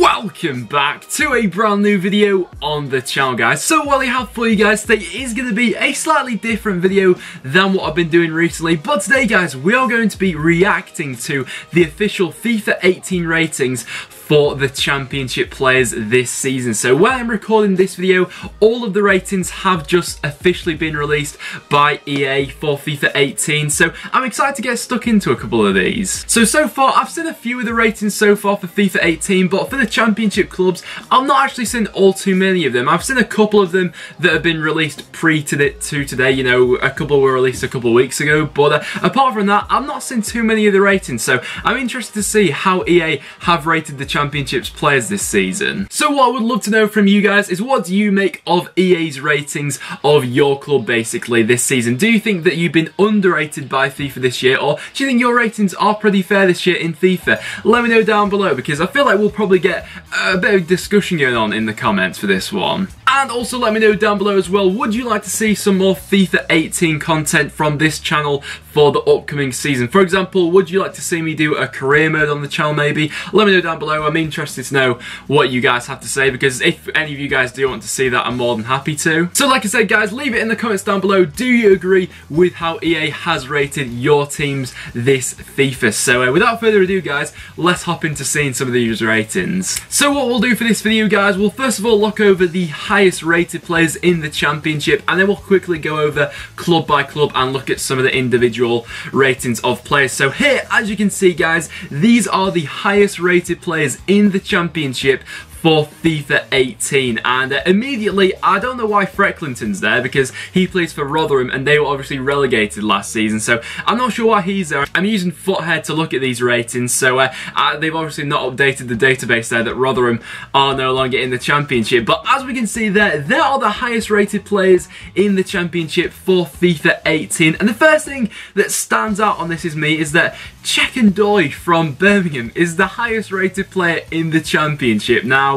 Welcome back to a brand new video on the channel guys. So what I have for you guys today is going to be a slightly different video than what I've been doing recently. But today guys, we are going to be reacting to the official FIFA 18 ratings for the championship players this season. So when I'm recording this video, all of the ratings have just officially been released by EA for FIFA 18. So I'm excited to get stuck into a couple of these. So, so far, I've seen a few of the ratings so far for FIFA 18, but for the championship clubs, I've not actually seen all too many of them. I've seen a couple of them that have been released pre to, the, to today. You know, a couple were released a couple of weeks ago, but uh, apart from that, I've not seen too many of the ratings. So I'm interested to see how EA have rated the Championships players this season. So what I would love to know from you guys is what do you make of EA's ratings of your club basically this season? Do you think that you've been underrated by FIFA this year or do you think your ratings are pretty fair this year in FIFA? Let me know down below because I feel like we'll probably get a bit of discussion going on in the comments for this one. And also let me know down below as well, would you like to see some more FIFA 18 content from this channel for the upcoming season? For example, would you like to see me do a career mode on the channel maybe? Let me know down below, I'm interested to know what you guys have to say because if any of you guys do want to see that, I'm more than happy to. So like I said guys, leave it in the comments down below, do you agree with how EA has rated your teams this FIFA? So uh, without further ado guys, let's hop into seeing some of these ratings. So what we'll do for this video guys, we'll first of all look over the highest rated players in the championship and then we'll quickly go over club by club and look at some of the individual ratings of players. So here, as you can see guys, these are the highest rated players in the championship for FIFA 18 and uh, immediately I don't know why Frecklington's there because he plays for Rotherham and they were obviously relegated last season so I'm not sure why he's there. I'm using Futhead to look at these ratings so uh, uh, they've obviously not updated the database there that Rotherham are no longer in the championship but as we can see there, there are the highest rated players in the championship for FIFA 18 and the first thing that stands out on this is me is that Cheikhun from Birmingham is the highest rated player in the championship. Now,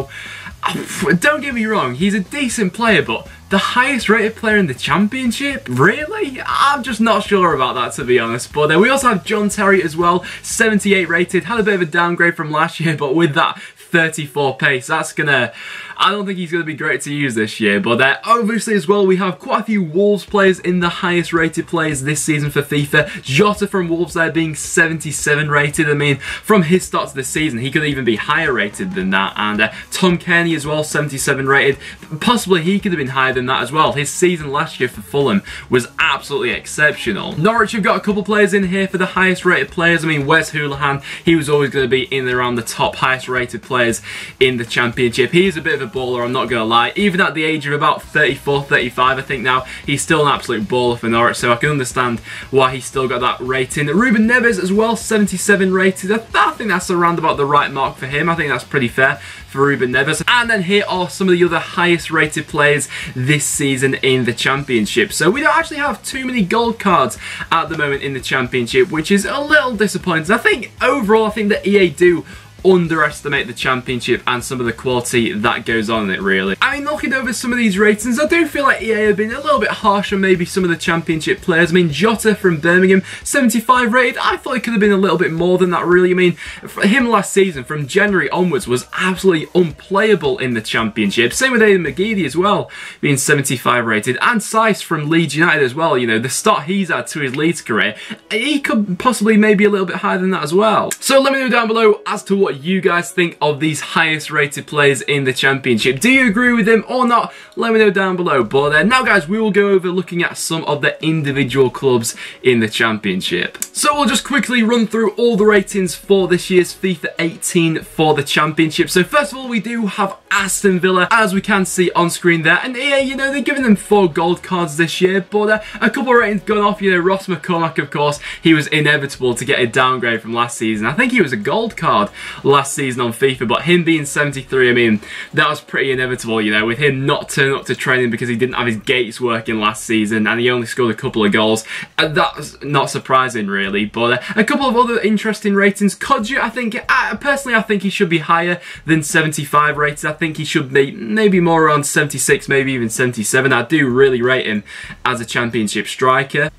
don't get me wrong, he's a decent player, but the highest rated player in the championship? Really? I'm just not sure about that to be honest. But uh, we also have John Terry as well, 78 rated, had a bit of a downgrade from last year, but with that 34 pace, that's gonna I don't think he's going to be great to use this year, but uh, obviously as well we have quite a few Wolves players in the highest rated players this season for FIFA. Jota from Wolves there being 77 rated. I mean, from his start to this season, he could even be higher rated than that. And uh, Tom Cairney as well, 77 rated. Possibly he could have been higher than that as well. His season last year for Fulham was absolutely exceptional. Norwich have got a couple players in here for the highest rated players. I mean, Wes Hoolahan, he was always going to be in around the top highest rated players in the championship. He's a bit of a baller, I'm not going to lie. Even at the age of about 34, 35, I think now, he's still an absolute baller for Norwich, so I can understand why he's still got that rating. Ruben Neves as well, 77 rated. I, I think that's around about the right mark for him. I think that's pretty fair for Ruben Neves. And then here are some of the other highest rated players this season in the Championship. So we don't actually have too many gold cards at the moment in the Championship, which is a little disappointing. I think overall, I think that EA do underestimate the championship and some of the quality that goes on in it really. I mean looking over some of these ratings I do feel like EA have been a little bit harsh on maybe some of the championship players. I mean Jota from Birmingham 75 rated I thought it could have been a little bit more than that really. I mean him last season from January onwards was absolutely unplayable in the championship. Same with Aiden McGeady as well being 75 rated and Saiz from Leeds United as well. You know the start he's had to his Leeds career he could possibly maybe a little bit higher than that as well. So let me know down below as to what you guys think of these highest rated players in the championship. Do you agree with him or not? Let me know down below. But uh, now guys, we will go over looking at some of the individual clubs in the championship. So we'll just quickly run through all the ratings for this year's FIFA 18 for the championship. So first of all, we do have Aston Villa, as we can see on screen there. And yeah, you know, they're giving them four gold cards this year, but uh, a couple of ratings gone off. You know, Ross McCormack, of course, he was inevitable to get a downgrade from last season. I think he was a gold card last season on FIFA, but him being 73, I mean, that was pretty inevitable, you know, with him not turning up to training because he didn't have his gates working last season and he only scored a couple of goals. Uh, that's not surprising, really, but uh, a couple of other interesting ratings. Kodjia, I think, personally, I think he should be higher than 75 rated. I think he should be maybe more around 76, maybe even 77. I do really rate him as a championship striker.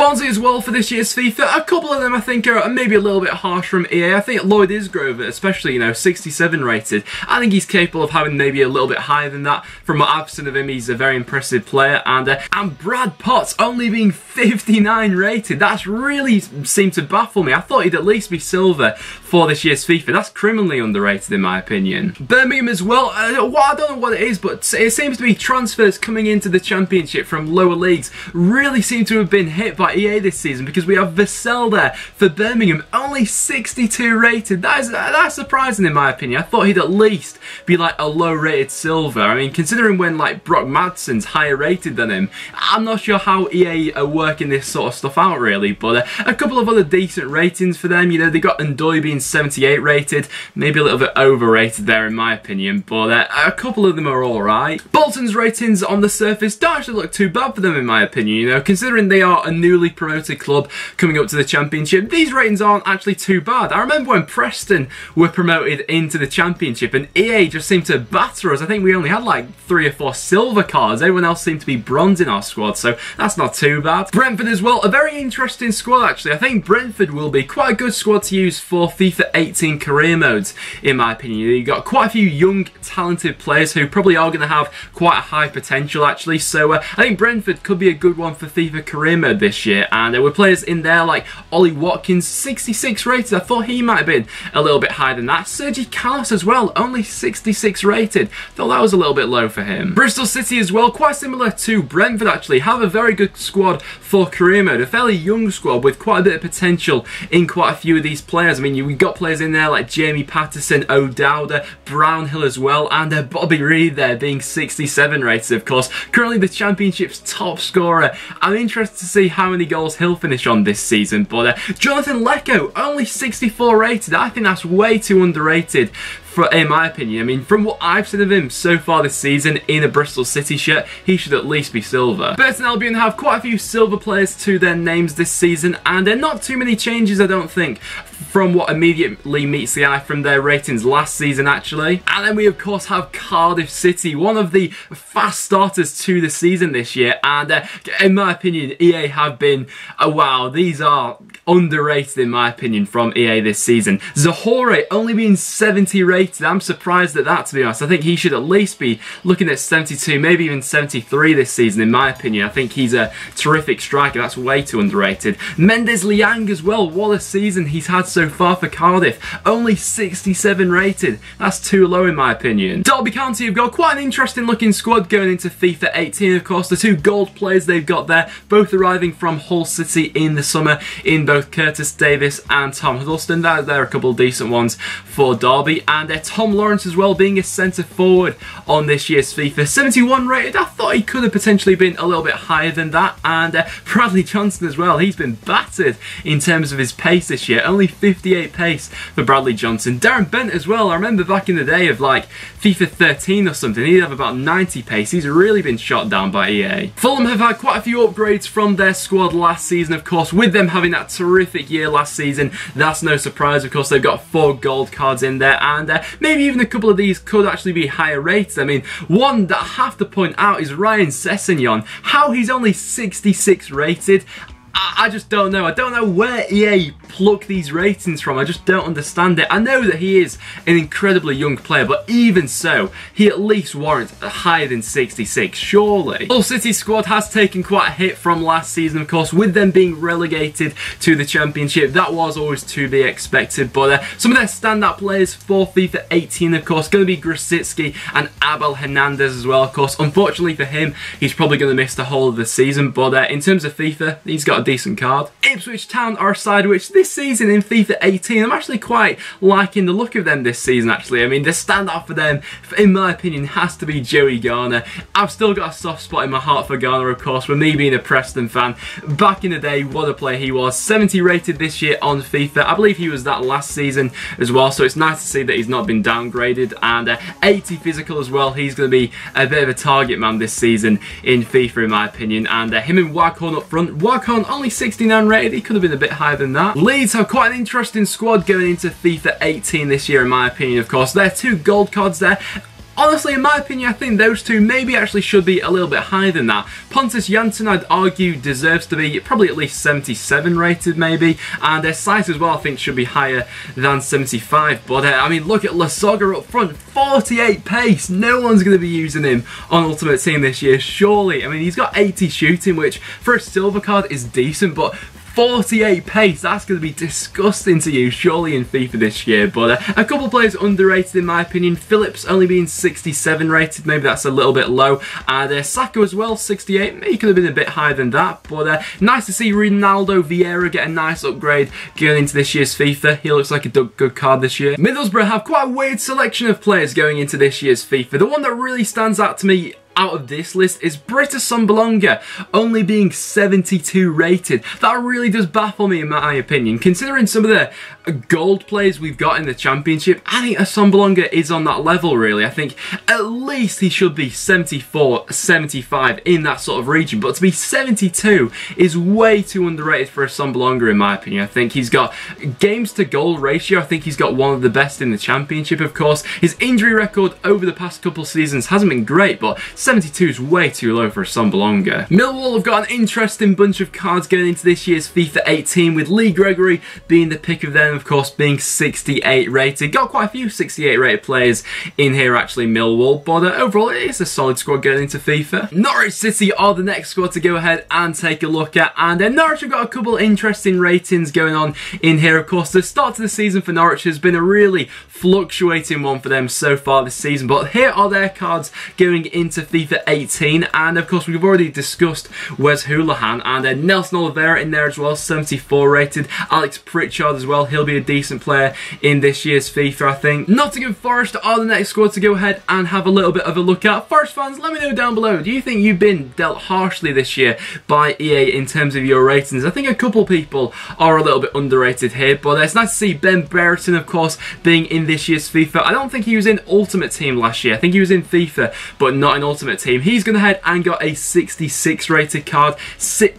Bonzi as well for this year's FIFA. A couple of them I think are maybe a little bit harsh from EA. I think Lloyd Isgrove, especially, you know, 67 rated. I think he's capable of having maybe a little bit higher than that. From what I've seen of him, he's a very impressive player. And, uh, and Brad Potts only being 59 rated. That's really seemed to baffle me. I thought he'd at least be silver for this year's FIFA. That's criminally underrated in my opinion. Birmingham as well. Uh, well, I don't know what it is, but it seems to be transfers coming into the championship from lower leagues really seem to have been hit by EA this season because we have Vassell there for Birmingham, only 62 rated. That is that's surprising in my opinion. I thought he'd at least be like a low rated silver. I mean, considering when like Brock Madsen's higher rated than him, I'm not sure how EA are working this sort of stuff out really, but uh, a couple of other decent ratings for them. You know, they got Ndoye being 78 rated, maybe a little bit overrated there in my opinion, but uh, a couple of them are alright. Bolton's ratings on the surface don't actually look too bad for them in my opinion, you know, considering they are a newly promoted club coming up to the championship, these ratings aren't actually too bad. I remember when Preston were promoted into the championship and EA just seemed to batter us. I think we only had like three or four silver cards. Everyone else seemed to be bronze in our squad, so that's not too bad. Brentford as well, a very interesting squad actually. I think Brentford will be quite a good squad to use for FIFA 18 career modes, in my opinion. You've got quite a few young, talented players who probably are going to have quite a high potential actually, so uh, I think Brentford could be a good one for FIFA career mode this year, and there were players in there like Ollie Watkins, 66 rated. I thought he might have been a little bit higher than that. Sergi Callas as well, only 66 rated. Thought that was a little bit low for him. Bristol City as well, quite similar to Brentford actually, have a very good squad for career mode. A fairly young squad with quite a bit of potential in quite a few of these players. I mean, you've got players in there like Jamie Paterson, O'Dowda, Brownhill as well, and uh, Bobby Reid there being 67 rated, of course. Currently the Championship's top scorer. I'm interested to see how many goals he'll finish on this season, but uh, Jonathan Leko, only 64 rated. I think that's way too underrated for, in my opinion. I mean, from what I've seen of him so far this season in a Bristol City shirt, he should at least be silver. Burton Albion have quite a few silver players to their names this season, and they're not too many changes, I don't think, from what immediately meets the eye from their ratings last season, actually. And then we, of course, have Cardiff City, one of the fast starters to the season this year, and uh, in my opinion, EA have been, uh, wow, these are underrated in my opinion from EA this season. Zohore only being 70 rated. I'm surprised at that to be honest. I think he should at least be looking at 72, maybe even 73 this season in my opinion. I think he's a terrific striker. That's way too underrated. Mendez-Laing as well. What a season he's had so far for Cardiff. Only 67 rated. That's too low in my opinion. Derby County have got quite an interesting looking squad going into FIFA 18 of course. The two gold players they've got there, both arriving from Hull City in the summer in both Curtis Davies and Tom Huddlestone. There, there are a couple of decent ones for Derby. And uh, Tom Lawrence as well being a centre forward on this year's FIFA. 71 rated. I thought he could have potentially been a little bit higher than that. And uh, Bradley Johnson as well. He's been battered in terms of his pace this year. Only 58 pace for Bradley Johnson. Darren Bent as well. I remember back in the day of like FIFA 13 or something. He'd have about 90 pace. He's really been shot down by EA. Fulham have had quite a few upgrades from their squad last season, of course, with them having that terrific year last season. That's no surprise, of course. They've got four gold cards in there, and uh, maybe even a couple of these could actually be higher rates. I mean, one that I have to point out is Ryan Sessegnon. How he's only 66 rated. I, just don't know. I don't know where EA pluck these ratings from. I just don't understand it. I know that he is an incredibly young player, but even so, he at least warrants higher than 66, surely. Hull City squad has taken quite a hit from last season, of course, with them being relegated to the Championship. That was always to be expected, but uh, some of their standout players for FIFA 18, of course, going to be Grosicki and Abel Hernandez as well, of course. Unfortunately for him, he's probably going to miss the whole of the season, but uh, in terms of FIFA, he's got a decent card. Ipswich Town are a side which this season in FIFA 18, I'm actually quite liking the look of them this season actually. I mean, the standout for them, in my opinion, has to be Joey Garner. I've still got a soft spot in my heart for Garner, of course, with me being a Preston fan. Back in the day, what a player he was. 70 rated this year on FIFA. I believe he was that last season as well, so it's nice to see that he's not been downgraded. And uh, 80 physical as well. He's going to be a bit of a target man this season in FIFA, in my opinion. And uh, him and Waghorn up front. Waghorn only 69 rated. He could have been a bit higher than that. Leeds have quite an interesting squad going into FIFA 18 this year, in my opinion, of course. There are two gold cards there honestly, in my opinion, I think those two maybe actually should be a little bit higher than that. Pontus Jansson, I'd argue, deserves to be probably at least 77 rated, maybe. And their size as well, I think, should be higher than 75. But, uh, I mean, look at Lasogga up front, 48 pace. No one's going to be using him on Ultimate Team this year, surely. I mean, he's got 80 shooting, which for a silver card is decent, but 48 pace, that's going to be disgusting to you, surely in FIFA this year. But uh, a couple of players underrated in my opinion. Phillips only being 67 rated, maybe that's a little bit low. And uh, Saka as well, 68. He could have been a bit higher than that. But uh, nice to see Ronaldo Vieira get a nice upgrade going into this year's FIFA. He looks like a good card this year. Middlesbrough have quite a weird selection of players going into this year's FIFA. The one that really stands out to me out of this list is Britt Assombalonga, only being 72 rated. That really does baffle me in my opinion, considering some of the gold players we've got in the championship. I think Assombalonga is on that level really. I think at least he should be 74, 75 in that sort of region, but to be 72 is way too underrated for Assombalonga in my opinion. I think he's got games to goal ratio, I think he's got one of the best in the championship of course. His injury record over the past couple seasons hasn't been great, but 72 is way too low for a Assombalonga. Millwall have got an interesting bunch of cards going into this year's FIFA 18 with Lee Gregory being the pick of them, of course, being 68 rated. Got quite a few 68 rated players in here actually, Millwall, but uh, overall it is a solid squad going into FIFA. Norwich City are the next squad to go ahead and take a look at, and uh, Norwich have got a couple interesting ratings going on in here, of course. The start to the season for Norwich has been a really fluctuating one for them so far this season, but here are their cards going into FIFA FIFA 18 and of course we've already discussed Wes Hoolahan and uh, Nelson Oliveira in there as well 74 rated Alex Pritchard as well he'll be a decent player in this year's FIFA I think. Nottingham Forest are the next squad to go ahead and have a little bit of a look at. Forest fans let me know down below do you think you've been dealt harshly this year by EA in terms of your ratings? I think a couple people are a little bit underrated here but it's nice to see Ben Brereton of course being in this year's FIFA. I don't think he was in Ultimate Team last year. I think he was in FIFA but not in Ultimate Ultimate Team. He's going to head and got a 66 rated card,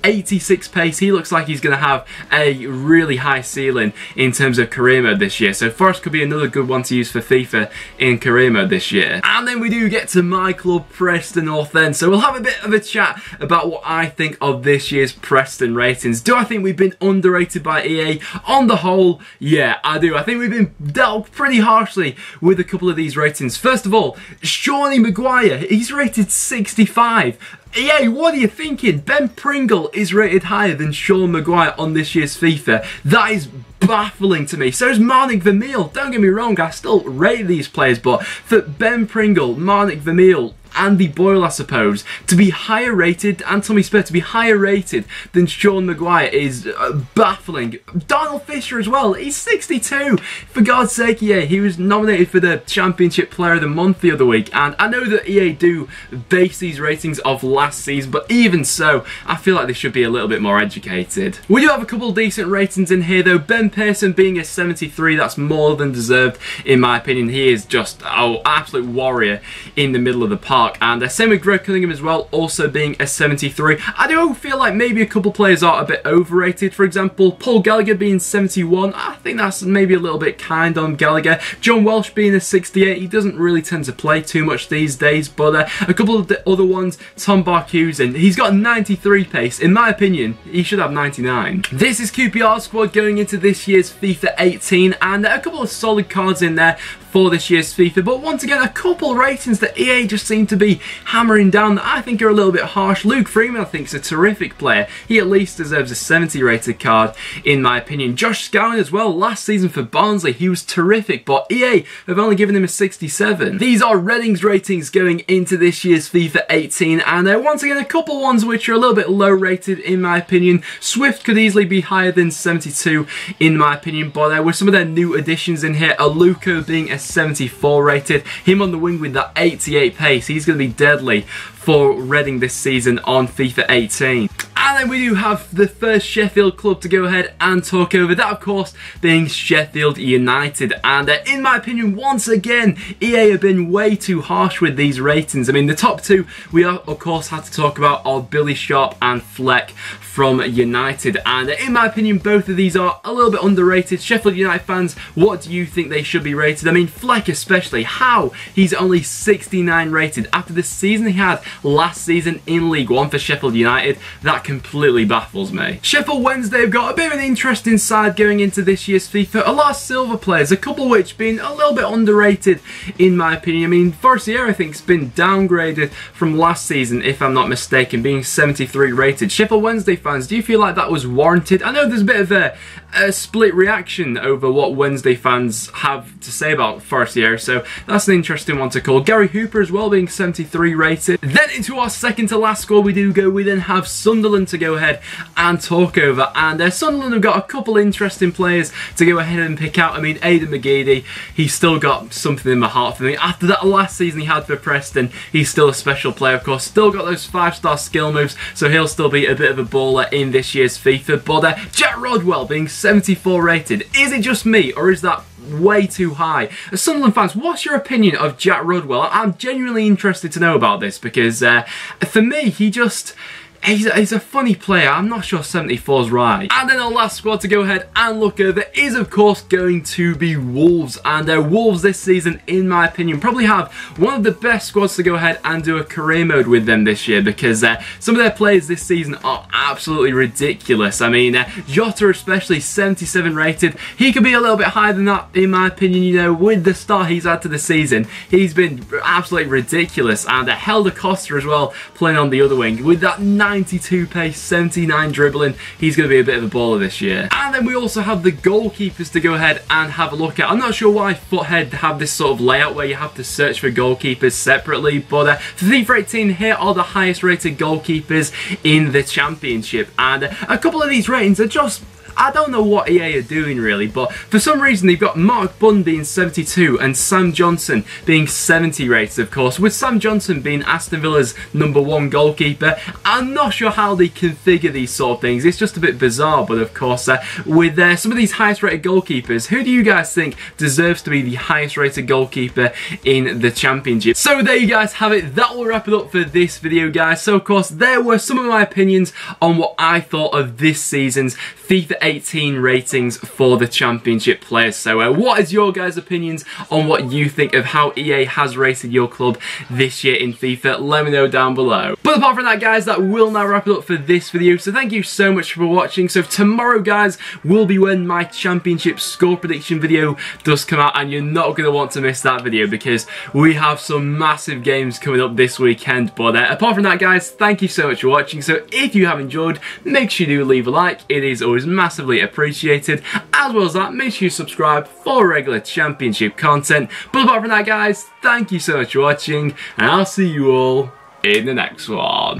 86 pace. He looks like he's going to have a really high ceiling in terms of career mode this year. So Forest could be another good one to use for FIFA in career mode this year. And then we do get to my club, Preston North End. So we'll have a bit of a chat about what I think of this year's Preston ratings. Do I think we've been underrated by EA? On the whole, yeah, I do. I think we've been dealt pretty harshly with a couple of these ratings. First of all, Seanie Maguire, he's rated rated 65. Yeah, what are you thinking? Ben Pringle is rated higher than Sean Maguire on this year's FIFA. That is baffling to me. So is Marnick Vermijl. Don't get me wrong, I still rate these players, but for Ben Pringle, Marnick Vermijl, Andy Boyle, I suppose, to be higher rated, and Tommy Spurr to be higher rated than Sean Maguire is uh, baffling. Darnell Fisher as well, he's 62. For God's sake, yeah, he was nominated for the Championship Player of the Month the other week, and I know that EA do base these ratings off last season, but even so, I feel like they should be a little bit more educated. We do have a couple decent ratings in here though. Ben Pearson being a 73, that's more than deserved in my opinion. He is just, oh, absolute warrior in the middle of the park And uh, same with Greg Cunningham as well, also being a 73. I do feel like maybe a couple players are a bit overrated. For example, Paul Gallagher being 71. I think that's maybe a little bit kind on Gallagher. John Welsh being a 68. He doesn't really tend to play too much these days. But uh, a couple of the other ones, Tom Barkhuizen, he's got 93 pace. In my opinion, he should have 99. This is QPR squad going into this year's FIFA 18 and a couple of solid cards in there for this year's FIFA. But once again, a couple ratings that EA just seem to be hammering down that I think are a little bit harsh. Luke Freeman, I think, is a terrific player. He at least deserves a 70 rated card, in my opinion. Josh Scowen as well, last season for Barnsley, he was terrific, but EA have only given him a 67. These are Reading's ratings going into this year's FIFA 18, and uh, once again, a couple ones which are a little bit low rated, in my opinion. Swift could easily be higher than 72, in my opinion, but uh, with some of their new additions in here, Aluko being a 74 rated. Him on the wing with that 88 pace. He's going to be deadly for Reading this season on FIFA 18. And then we do have the first Sheffield club to go ahead and talk over. That, of course, being Sheffield United. And uh, in my opinion, once again, EA have been way too harsh with these ratings. I mean, the top two we, are, of course, had to talk about are Billy Sharp and Fleck from United. And uh, in my opinion, both of these are a little bit underrated. Sheffield United fans, what do you think they should be rated? I mean, Fleck especially, how? He's only 69 rated. After the season he had last season in League One for Sheffield United, that completely baffles me. Sheffield Wednesday have got a bit of an interesting side going into this year's FIFA. A lot of silver players, a couple which being a little bit underrated in my opinion. I mean, Forestieri I think's been downgraded from last season, if I'm not mistaken, being 73 rated. Sheffield Wednesday fans, do you feel like that was warranted? I know there's a bit of a, a split reaction over what Wednesday fans have to say about Forestieri, so that's an interesting one to call. Gary Hooper as well being 73 rated. Then into our second to last score we do go, we then have Sunderland to go ahead and talk over, and uh, Sunderland have got a couple interesting players to go ahead and pick out. I mean, Aiden McGeady, he's still got something in my heart for me. After that last season he had for Preston, he's still a special player, of course. Still got those five-star skill moves, so he'll still be a bit of a baller in this year's FIFA. But uh, Jack Rodwell being 74 rated, is it just me, or is that way too high. Sunderland fans, what's your opinion of Jack Rodwell? I'm genuinely interested to know about this because uh, for me, he just He's a, he's a funny player. I'm not sure 74's right. And then our last squad to go ahead and look over is, of course, going to be Wolves. And uh, Wolves this season, in my opinion, probably have one of the best squads to go ahead and do a career mode with them this year because uh, some of their players this season are absolutely ridiculous. I mean, uh, Jota especially, 77 rated. He could be a little bit higher than that, in my opinion, you know, with the start he's had to the season. He's been absolutely ridiculous. And uh, Helder Costa as well, playing on the other wing with that 92 pace, 79 dribbling. He's going to be a bit of a baller this year. And then we also have the goalkeepers to go ahead and have a look at. I'm not sure why Futhead have this sort of layout where you have to search for goalkeepers separately, but uh, for FIFA 18, here are the highest rated goalkeepers in the championship. And uh, a couple of these ratings are just I don't know what EA are doing really, but for some reason they've got Mark Bundy in 72 and Sam Johnstone being 70 rated, of course, with Sam Johnstone being Aston Villa's number one goalkeeper. I'm not sure how they configure these sort of things. It's just a bit bizarre, but of course, uh, with uh, some of these highest rated goalkeepers, who do you guys think deserves to be the highest rated goalkeeper in the championship? So there you guys have it. That will wrap it up for this video, guys. So of course, there were some of my opinions on what I thought of this season's FIFA 18 ratings for the championship players. So uh, what is your guys' opinions on what you think of how EA has rated your club this year in FIFA? Let me know down below. But apart from that guys, that will now wrap it up for this video. So thank you so much for watching. So tomorrow guys will be when my championship score prediction video does come out and you're not going to want to miss that video because we have some massive games coming up this weekend. But uh, apart from that guys, thank you so much for watching. So if you have enjoyed, make sure you do leave a like. It is always massively appreciated. As well as that, make sure you subscribe for regular championship content. But apart from that guys, thank you so much for watching and I'll see you all in the next one.